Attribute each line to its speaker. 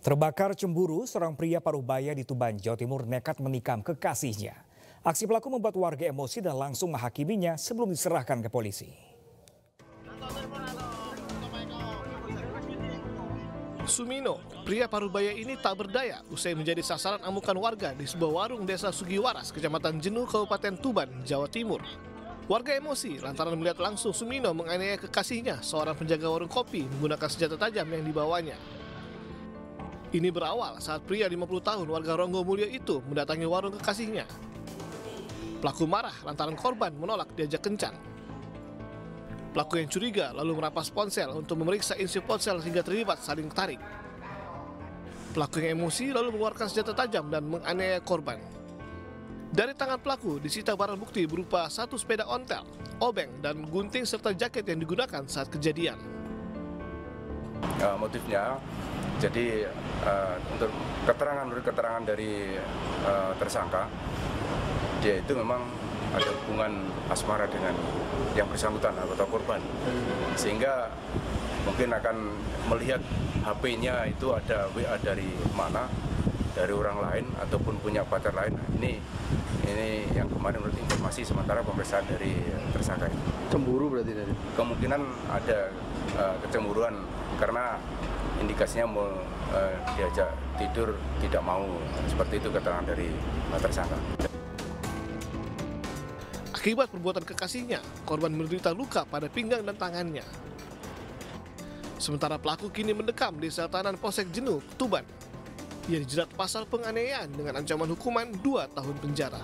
Speaker 1: Terbakar cemburu, seorang pria Parubaya di Tuban, Jawa Timur nekat menikam kekasihnya. Aksi pelaku membuat warga emosi dan langsung menghakiminya sebelum diserahkan ke polisi.
Speaker 2: Sumino, pria Parubaya ini tak berdaya usai menjadi sasaran amukan warga di sebuah warung desa Sugiwaras, kecamatan Jenuh, Kabupaten Tuban, Jawa Timur. Warga emosi lantaran melihat langsung Sumino menganiaya kekasihnya, seorang penjaga warung kopi menggunakan senjata tajam yang dibawanya. Ini berawal saat pria 50 tahun warga Ronggo Mulyo itu mendatangi warung kekasihnya. Pelaku marah lantaran korban menolak diajak kencan. Pelaku yang curiga lalu merampas ponsel untuk memeriksa isi ponsel hingga terlibat saling tarik. Pelaku yang emosi lalu mengeluarkan senjata tajam dan menganiaya korban. Dari tangan pelaku disita barang bukti berupa satu sepeda ontel, obeng, dan gunting serta jaket yang digunakan saat kejadian.
Speaker 3: Uh, motifnya. Jadi uh, untuk keterangan menurut keterangan dari uh, tersangka, dia itu memang ada hubungan asmara dengan yang bersangkutan atau korban, sehingga mungkin akan melihat HP-nya itu ada WA dari mana, dari orang lain ataupun punya pacar lain. Ini ini yang kemarin menurut informasi sementara pemeriksaan dari tersangka itu.
Speaker 4: Cemburu berarti dari?
Speaker 3: Kemungkinan ada uh, kecemburuan karena indikasinya mau uh, diajak tidur tidak mau seperti itu keterangan dari tersangka.
Speaker 2: Akibat perbuatan kekasihnya, korban menderita luka pada pinggang dan tangannya. Sementara pelaku kini mendekam di sel tahanan Polsek Jenuh, Tuban. Ia dijerat pasal penganiayaan dengan ancaman hukuman 2 tahun penjara.